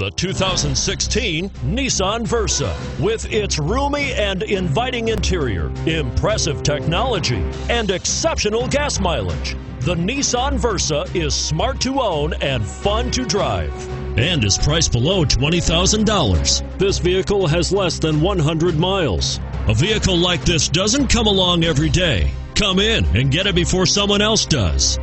The 2016 Nissan Versa. With its roomy and inviting interior, impressive technology, and exceptional gas mileage, the Nissan Versa is smart to own and fun to drive. And is priced below $20,000. This vehicle has less than 100 miles. A vehicle like this doesn't come along every day. Come in and get it before someone else does.